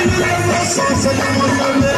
Sasa